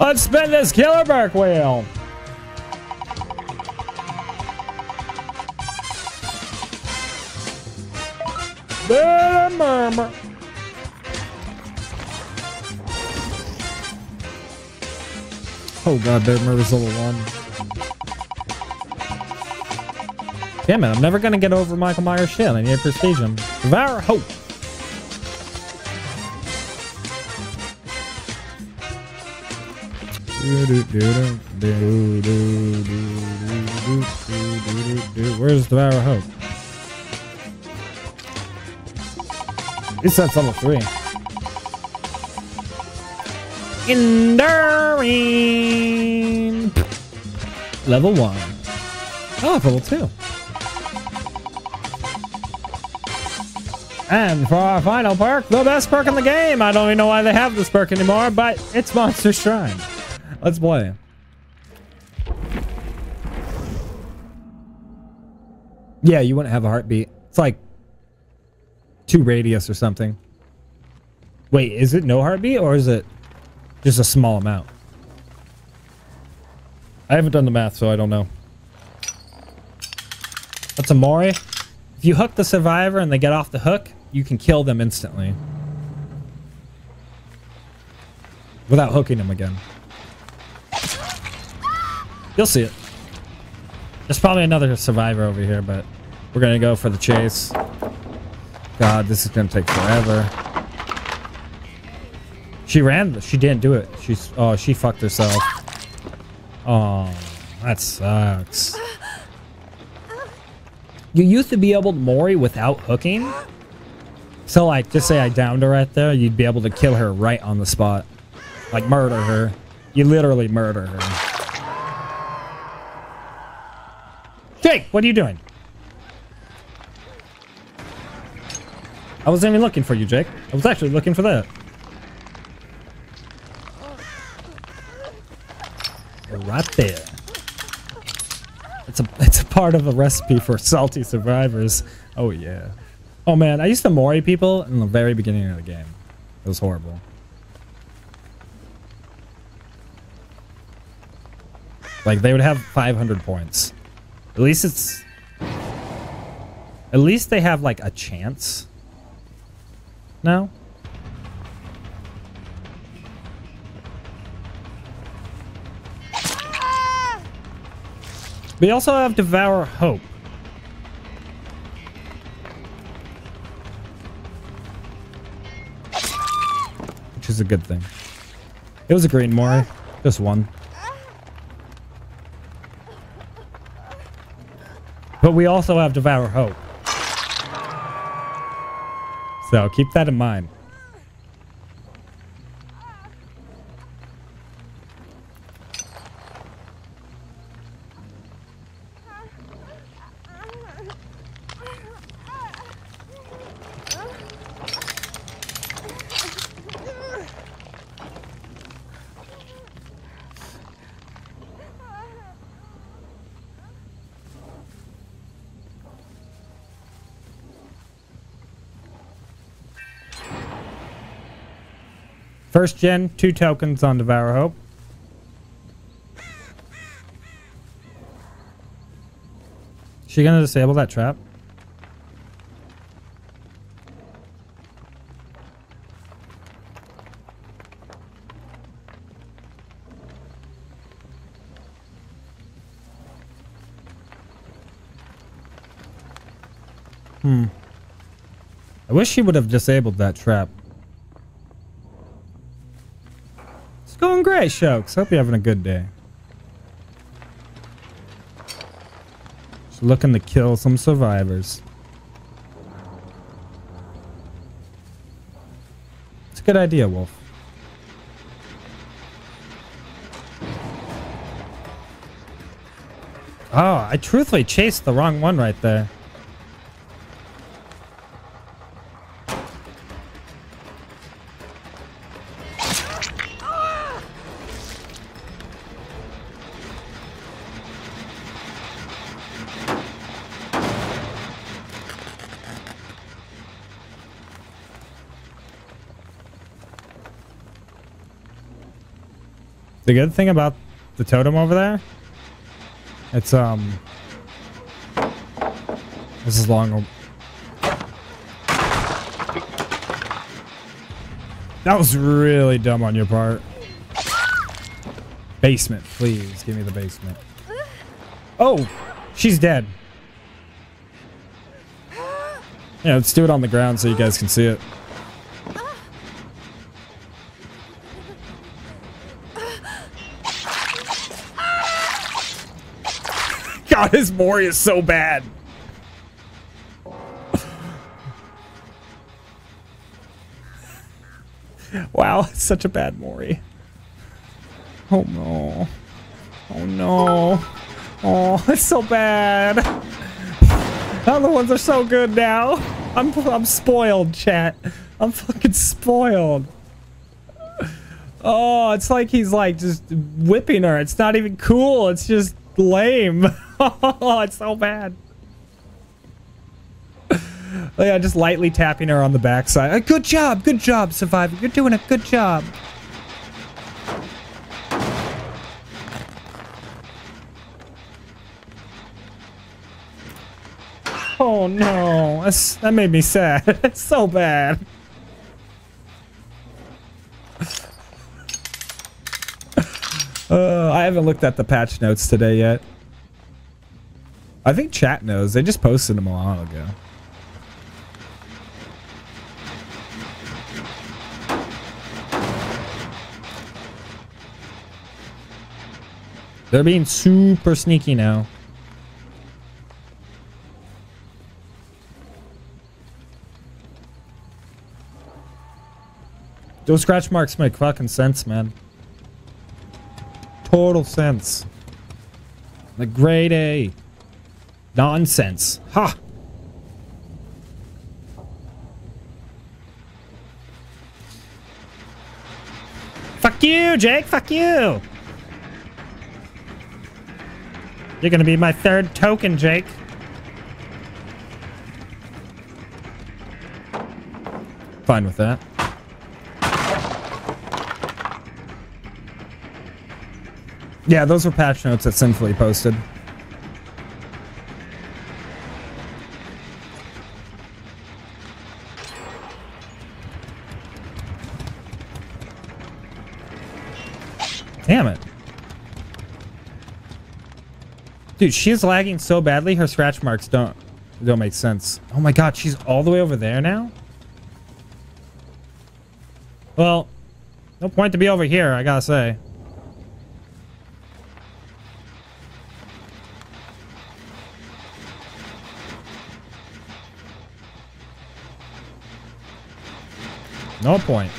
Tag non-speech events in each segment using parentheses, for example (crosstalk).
Let's spin this killer perk wheel. The murmur. Oh god, Bitter Murmur's level one. Damn it, I'm never gonna get over Michael Myers shit. I need to prestige. Devour Hope. Where's Devour Hope? He said level three. Enduring. Level one. Oh, level two. And for our final perk, the best perk in the game. I don't even know why they have this perk anymore, but it's Monster Shrine. Let's play. Yeah, you wouldn't have a heartbeat. It's like two radius or something. Wait, is it no heartbeat or is it just a small amount? I haven't done the math, so I don't know. That's a Mori. If you hook the survivor and they get off the hook, you can kill them instantly. Without hooking them again. You'll see it. There's probably another survivor over here, but we're gonna go for the chase. God, this is gonna take forever. She ran, she didn't do it. She's, oh, she fucked herself. Oh, that sucks. You used to be able to Mori without hooking. So like, just say I downed her right there, you'd be able to kill her right on the spot. Like murder her. You literally murder her. Jake, what are you doing? I wasn't even looking for you, Jake. I was actually looking for that. Right there. It's a it's a part of a recipe for salty survivors. Oh yeah. Oh man, I used to Mori people in the very beginning of the game. It was horrible. Like they would have 500 points. At least it's At least they have like a chance. No? We also have Devour Hope. Which is a good thing. It was a green Mori. Just one. But we also have Devour Hope. So keep that in mind. First gen, two tokens on Devour Hope. She gonna disable that trap? Hmm. I wish she would have disabled that trap. Great, Shokes. Hope you're having a good day. Just looking to kill some survivors. It's a good idea, Wolf. Oh, I truthfully chased the wrong one right there. The good thing about the totem over there, it's um, this is long. That was really dumb on your part. Basement, please give me the basement. Oh, she's dead. Yeah, let's do it on the ground so you guys can see it. God, his Mori is so bad. wow, it's such a bad Mori. Oh no. Oh no. Oh, it's so bad. Other ones are so good now. I'm I'm spoiled, chat. I'm fucking spoiled. Oh, it's like he's like just whipping her. It's not even cool. It's just lame. (laughs) oh, (laughs) it's so bad. yeah, just lightly tapping her on the backside. Good job, good job, Survivor. You're doing a good job. Oh no, That's, that made me sad. (laughs) it's so bad. uh, I haven't looked at the patch notes today yet. I think chat knows. They just posted them a while ago. They're being super sneaky now. Those scratch marks make fucking sense, man. Total sense. The grade A. Nonsense. Ha! Fuck you, Jake. Fuck you. You're gonna be my third token, Jake. Fine with that. Yeah, those were patch notes that Sinfully posted. Dude, she is lagging so badly, her scratch marks don't don't make sense. Oh my god, she's all the way over there now? Well, no point to be over here, I gotta say. No point.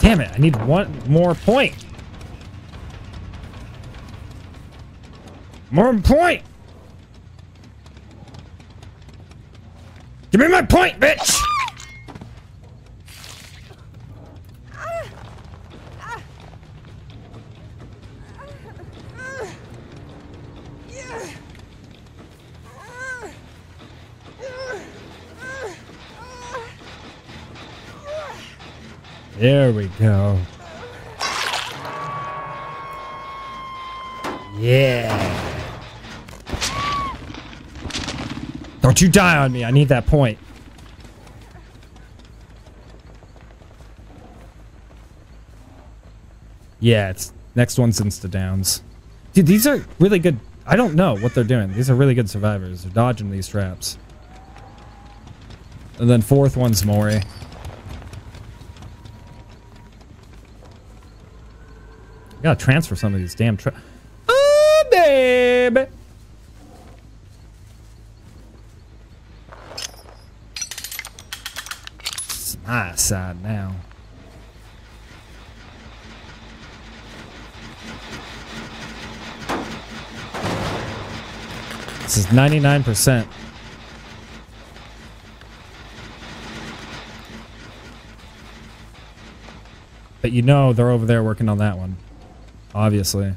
Damn it, I need one more point. More point! Give me my point, bitch! There we go. Yeah. Don't you die on me. I need that point. Yeah, it's next one's insta downs. Dude, these are really good. I don't know what they're doing. These are really good survivors. They're dodging these traps. And then fourth one's Mori. Gotta transfer some of these damn traps. Oh, baby! my side now. This is 99%. But you know they're over there working on that one. Obviously.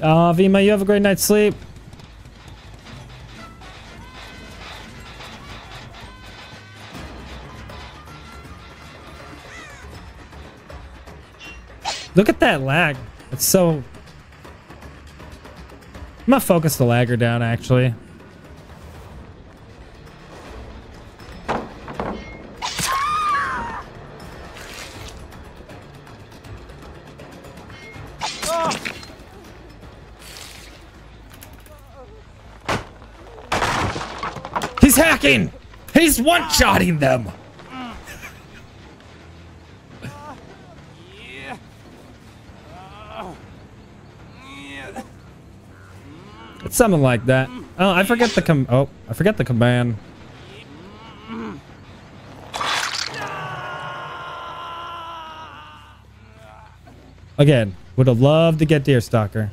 Uh, Vima, you have a great night's sleep. Look at that lag. It's so... I'm gonna focus the lagger down, actually. He's! One-shotting them! It's something like that. Oh, I forget the com- oh, I forget the command. Again, would have loved to get Deerstalker.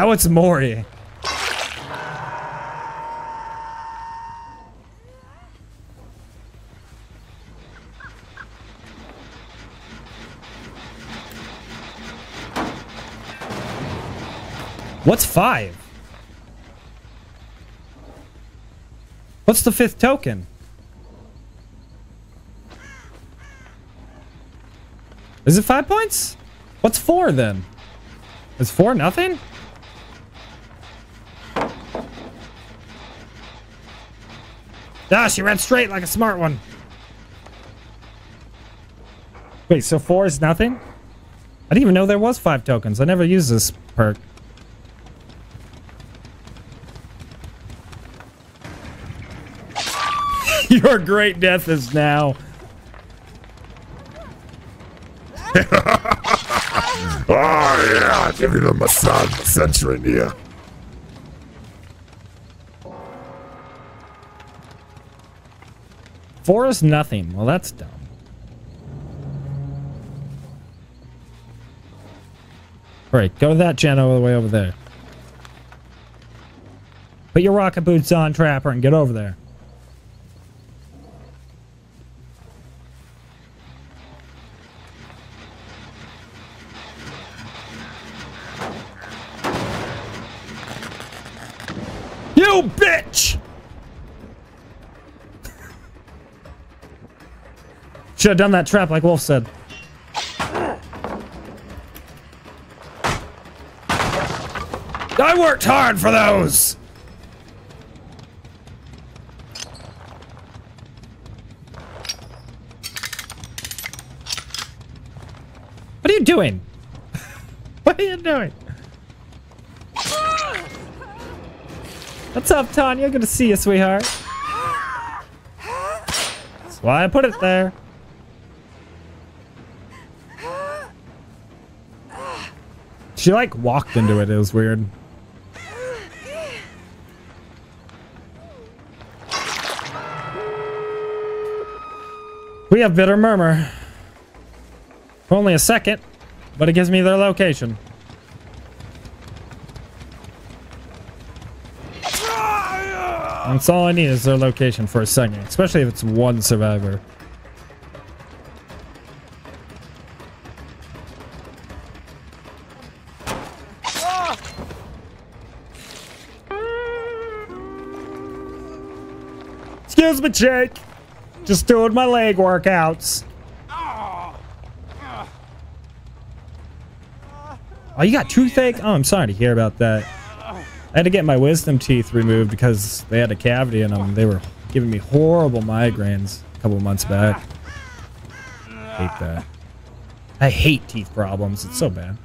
Now it's Mori. What's five? What's the fifth token? Is it five points? What's four then? Is four nothing? Ah, she ran straight like a smart one. Wait, so four is nothing? I didn't even know there was five tokens. I never used this perk. (laughs) Your great death is now. Oh (laughs) yeah, give me the massage center in here. Four is nothing. Well, that's dumb. Alright, go to that gen all the way over there. Put your rocket boots on, Trapper, and get over there. Should have done that trap like Wolf said. I worked hard for those! What are you doing? (laughs) what are you doing? What's up, Tanya? Good to see you, sweetheart. That's why I put it there. She like walked into it. It was weird. We have Bitter Murmur. For only a second, but it gives me their location. That's all I need is their location for a second, especially if it's one survivor. Excuse me, Jake. Just doing my leg workouts. Oh, you got toothache? Oh, I'm sorry to hear about that. I had to get my wisdom teeth removed because they had a cavity in them. They were giving me horrible migraines a couple months back. I hate that. I hate teeth problems. It's so bad.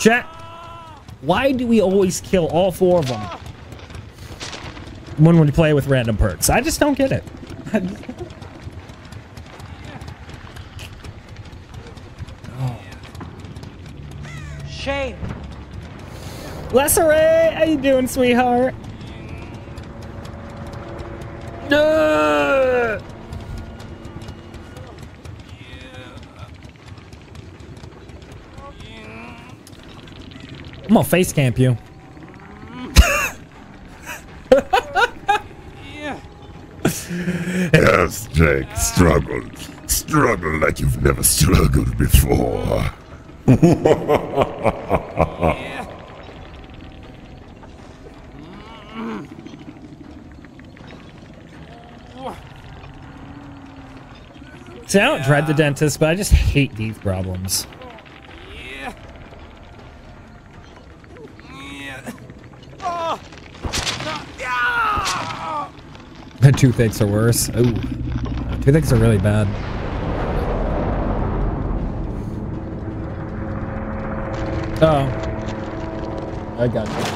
Chat, why do we always kill all four of them when we play with random perks. I just don't get it. oh. Shame. Lesseray, how you doing, sweetheart? I'm gonna face camp you. Jake, struggle. Struggle like you've never struggled before. See, I don't dread the dentist, but I just hate teeth problems. The toothaches are worse. Ooh. Toothaches are really bad. Oh. I got you.